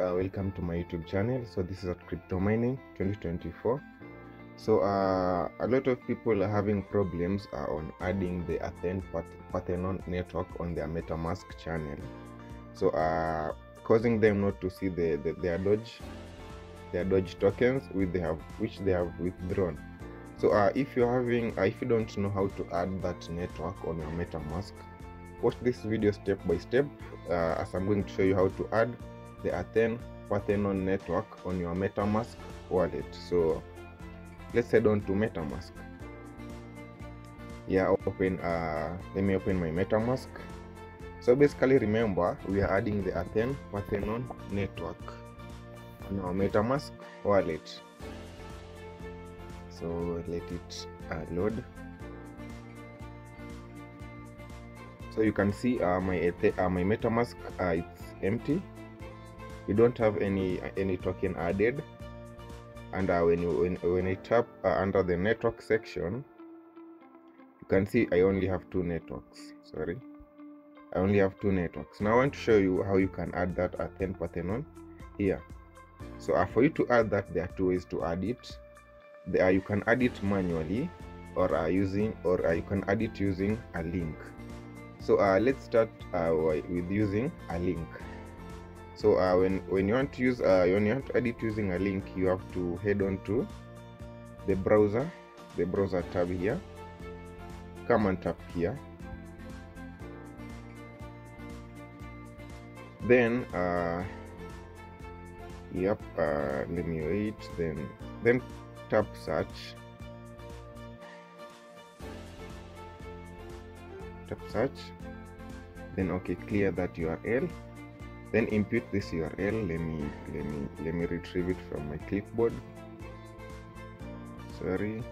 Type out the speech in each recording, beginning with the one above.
uh, welcome to my youtube channel. So this is at crypto mining 2024 so uh, a lot of people are having problems uh, on adding the athene parthenon network on their metamask channel. So uh, causing them not to see the, the their dodge their dodge tokens which they have which they have withdrawn. So uh, if you're having uh, if you don't know how to add that network on your metamask watch this video step by step. Uh, as i'm going to show you how to add the athene parthenon network on your metamask wallet. So let's head on to metamask. Yeah open uh let me open my metamask. So basically remember we are adding the athene parthenon network on our metamask wallet. So let it uh, load. So you can see uh, my uh, my metamask uh, it's empty you don't have any any token added and uh, when you when, when i tap uh, under the network section you can see i only have two networks sorry. I only have two networks. Now i want to show you how you can add that athene parthenon here. So uh, for you to add that there are two ways to add it. There you can add it manually or uh, using or uh, you can add it using a link. So uh, let's start uh, with using a link so uh, when when you want to use uh, when you want to edit using a link you have to head on to the browser the browser tab here. Come and tap here. Then uh, yep uh, let me wait. Then then tap search. Tap search. Then okay clear that url then input this url let me let me let me retrieve it from my clipboard. Sorry.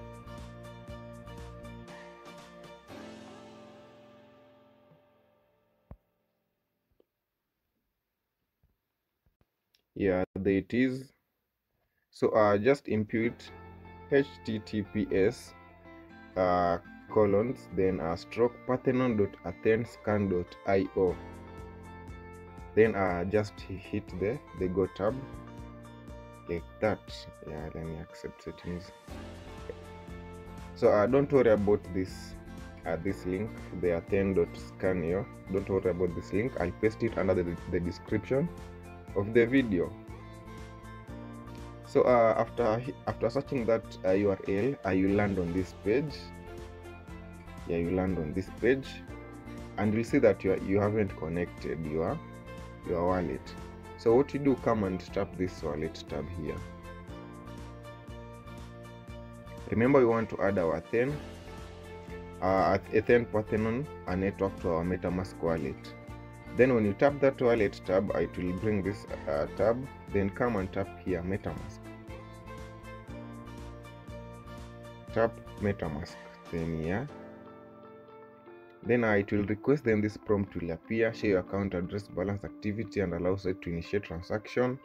Yeah there it is. So uh just input https uh colons then uh stroke parthenon.athenescan.io then uh just hit the the go tab. Like that. Yeah let me accept settings so uh don't worry about this uh, this link. The athene.scan.io don't worry about this link. I'll paste it under the, the description of the video. So uh, after after searching that uh, url uh, you land on this page. Yeah you land on this page. And you'll see that you, are, you haven't connected your your wallet so what you do come and tap this wallet tab here. Remember we want to add our athene uh, athene parthenon a network to our metamask wallet. Then when you tap that wallet tab it will bring this uh, tab. Then come and tap here metamask. Tap metamask. Then here then it will request then this prompt will appear share your account address balance activity and allows it to initiate transaction.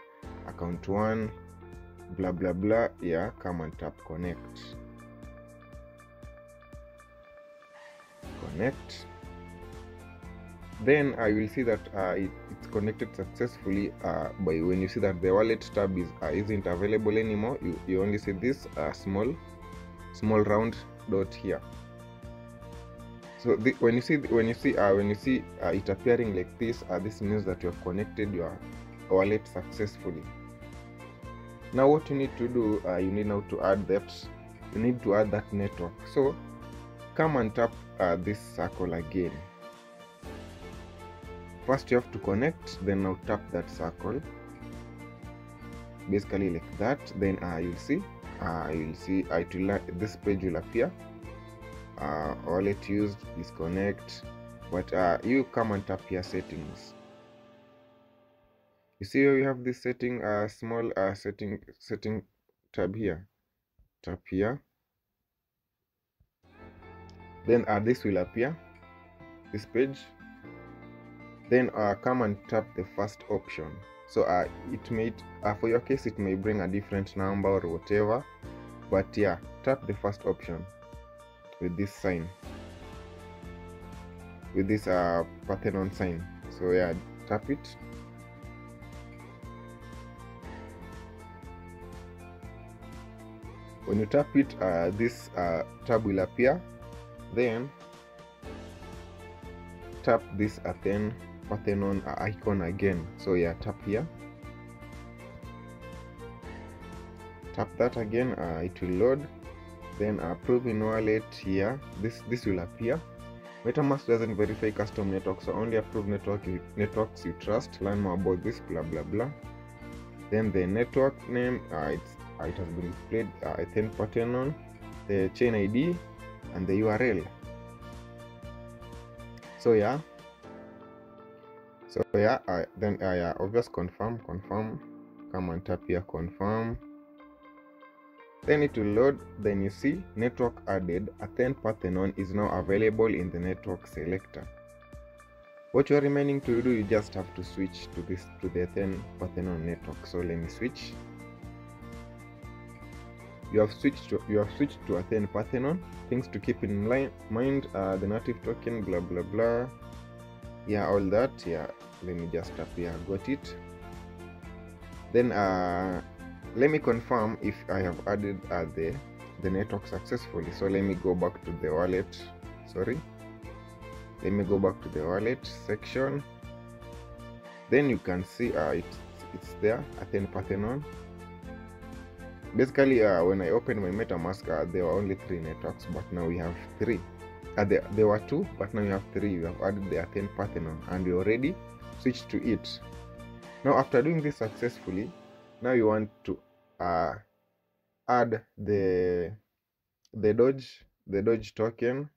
Account one blah blah blah. Yeah come and tap connect. Connect. Then you will see that uh, it, it's connected successfully uh, by when you see that the wallet tab is uh, isn't available anymore you, you only see this uh, small small round dot here so the, when you see when you see uh, when you see uh, it appearing like this uh, this means that you have connected your wallet successfully. Now what you need to do uh, you need now to add that you need to add that network. So come and tap uh, this circle again. First you have to connect then now tap that circle. Basically like that. Then uh, you'll see uh, you'll see uh, it will this page will appear uh, wallet used disconnect. But uh, you come and tap here settings. You see here you have this setting uh, small uh, setting setting tab here. Tap here. Then uh, this will appear this page. Then uh, come and tap the first option. So uh, it may uh, for your case it may bring a different number or whatever. But yeah tap the first option with this sign. With this uh, Parthenon sign. So yeah tap it. When you tap it uh, this uh, tab will appear. Then tap this Athene Parthenon uh, icon again. So yeah tap here. Tap that again uh, it will load then approve in wallet here. This this will appear. Metamask doesn't verify custom networks so only approve network networks you trust. Learn more about this blah blah blah. Then the network name uh, it's uh, it has been displayed uh, Athene Parthenon the chain id and the url so yeah. So yeah then uh, yeah obvious confirm confirm. Come and tap here confirm then it will load then you see network added. Athene Parthenon is now available in the network selector. What you are remaining to do you just have to switch to this to the Athene Parthenon network. So let me switch. You have switched to you have switched to Athene Parthenon. Things to keep in mind uh, the native token blah blah blah. Yeah all that. Yeah let me just tap here got it? Then uh let me confirm if I have added uh, the the network successfully. So let me go back to the wallet. Sorry. Let me go back to the wallet section. Then you can see uh, it's, it's there Athene Parthenon basically uh, when I opened my MetaMask uh, there were only three networks but now we have three. Uh, there, there were two but now we have three. We have added the Athene Parthenon and we already switched to it. Now after doing this successfully now you want to uh, add the the Doge the Doge token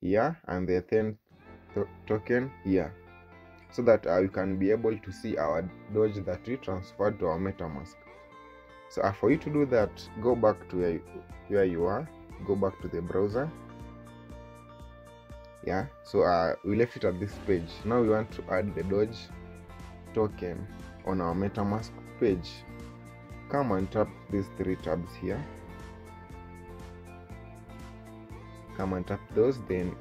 here and the to token here so that uh, you can be able to see our Doge that we transferred to our MetaMask. So uh, for you to do that, go back to where you, where you are, go back to the browser. Yeah, so uh, we left it at this page. Now we want to add the Doge token on our MetaMask page. Come and tap these three tabs here. Come and tap those, then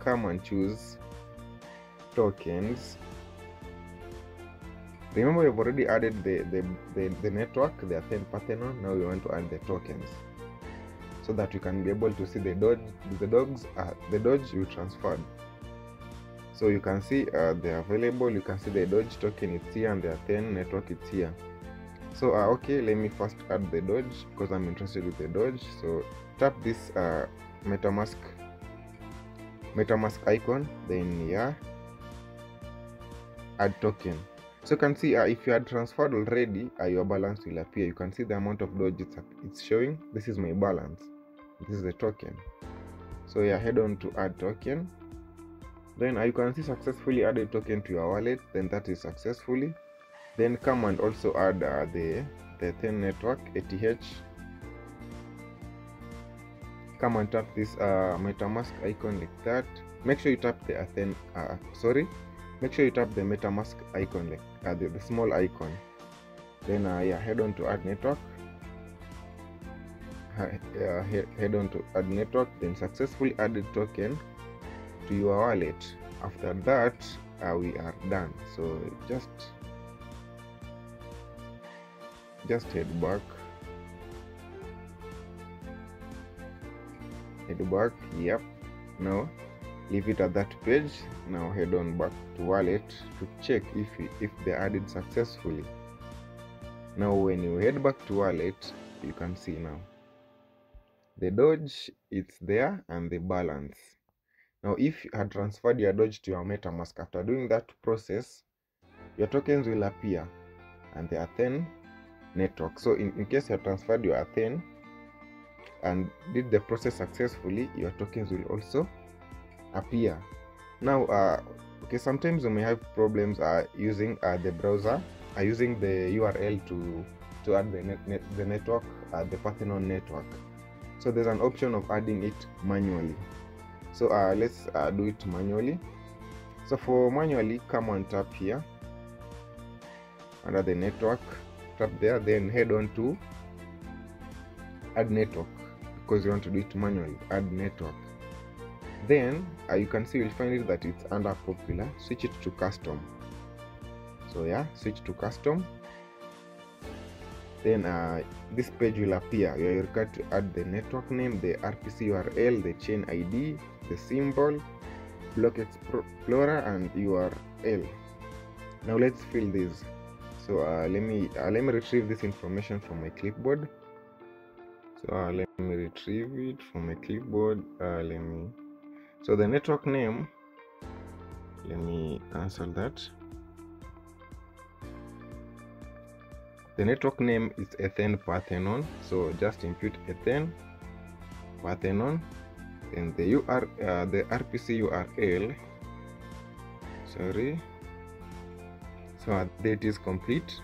come and choose tokens remember we've already added the, the, the, the network the Athene Parthenon now we want to add the tokens so that you can be able to see the dodge the dogs uh, the dodge you transferred so you can see uh, they're available. You can see the dodge token it's here and the Athene network it's here so uh, okay let me first add the dodge because i'm interested with the dodge. So tap this uh, metamask metamask icon then yeah add token. So you can see uh, if you had transferred already uh, your balance will appear. You can see the amount of dodge it's, it's showing. This is my balance. This is the token. So yeah head on to add token then you can see successfully added token to your wallet then that is successfully. Then come and also add uh, the the Athene network ATH come and tap this uh, metamask icon like that. Make sure you tap the Athene uh, sorry. Make sure you tap the metamask icon like uh, the, the small icon. Then uh, yeah head on to add network. Uh, he head on to add network then successfully added token to your wallet. After that uh, we are done. So just just head back. Head back yep. Now leave it at that page. Now head on back to wallet to check if if they added successfully. Now when you head back to wallet you can see now. The dodge it's there and the balance now if you had transferred your dodge to your metamask after doing that process your tokens will appear and the athene network. So in, in case you have transferred your athene and did the process successfully your tokens will also appear. Now uh, okay sometimes you may have problems uh, using uh, the browser uh, using the url to to add the, net, net, the network uh, the parthenon network. So there's an option of adding it manually so uh, let's uh, do it manually. So for manually come and tap here under the network. Tap there then head on to add network because you want to do it manually. Add network. Then uh, you can see you'll find it that it's under popular. Switch it to custom. So yeah switch to custom. Then uh, this page will appear. You are required to add the network name the rpc url the chain id the symbol block explorer and url now let's fill this. So uh, let me uh, let me retrieve this information from my clipboard. So uh, let me retrieve it from my clipboard. Uh, let me so the network name let me cancel that. The network name is Athene Parthenon. So just input Athene Parthenon and the UR uh, the RPC URL sorry. So uh, that is complete.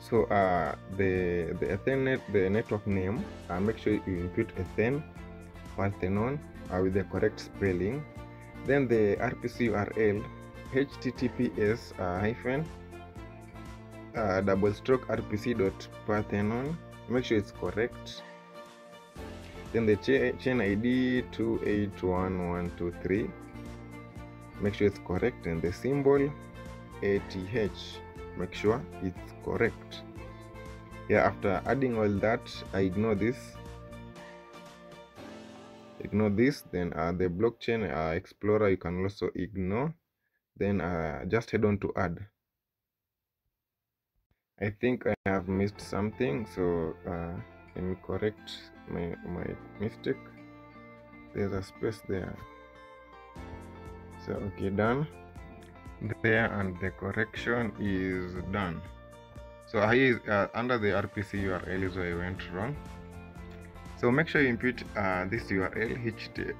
So uh, the the Ethernet the network name uh, make sure you input Athene Parthenon uh, with the correct spelling. Then the RPC URL https uh, hyphen uh, double stroke rpc dot parthenon. Make sure it's correct then the chain id 281123 make sure it's correct. And the symbol ath make sure it's correct. Yeah after adding all that i ignore this. Ignore this then uh, the blockchain uh, explorer you can also ignore. Then uh, just head on to add. I think I have missed something so correct my, my mistake. There's a space there. So okay done. There and the correction is done. So is uh, under the rpc url is where i went wrong. So make sure you input uh, this url ht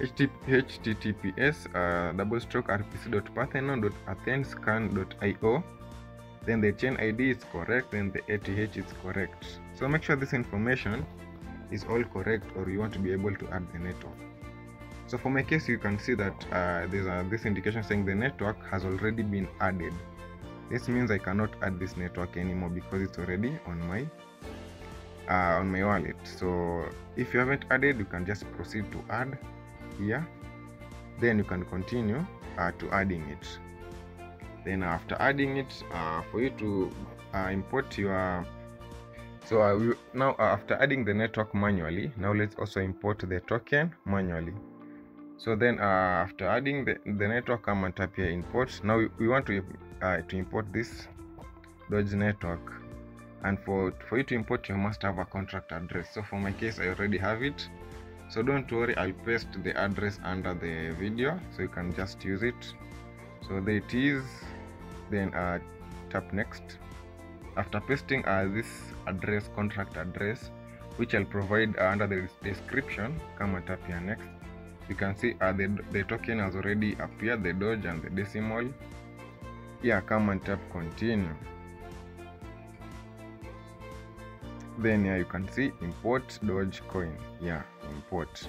https uh, double stroke rpc.parthenon.athenescan.io then the chain id is correct and the ath is correct. So make sure this information is all correct or you want to be able to add the network. So for my case you can see that uh, there's a, this indication saying the network has already been added. This means i cannot add this network anymore because it's already on my uh, on my wallet. So if you haven't added you can just proceed to add here. Then you can continue uh, to adding it then after adding it uh, for you to uh, import your so uh, we, now uh, after adding the network manually now let's also import the token manually. So then uh, after adding the, the network come and tap here import now we, we want to to import this Doge network. And for for you to import you must have a contract address. So for my case i already have it. So don't worry i'll paste the address under the video so you can just use it so there it is then uh, tap next. After pasting uh, this address contract address which i'll provide uh, under the description come and tap here next. You can see uh, the, the token has already appeared the doge and the decimal. Yeah come and tap continue. Then yeah you can see import dogecoin yeah import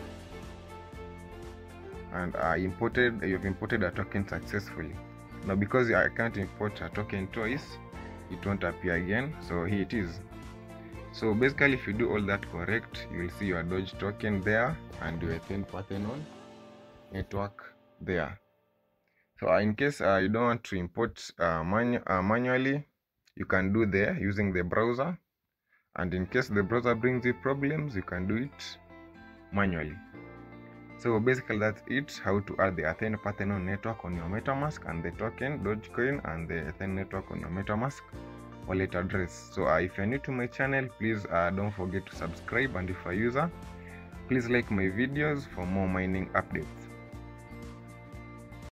and i imported you've imported a token successfully. Now because i can't import a token twice it won't appear again. So here it is. So basically if you do all that correct you will see your doge token there and your Athene Parthenon network there. So in case uh, you don't want to import uh, manu uh, manually you can do there using the browser. And in case the browser brings you problems you can do it manually so basically that's it. How to add the Athene Parthenon network on your metamask and the token dogecoin and the Athene network on your metamask. Wallet address. So uh, if you're new to my channel please uh, don't forget to subscribe. And if you're a user please like my videos for more mining updates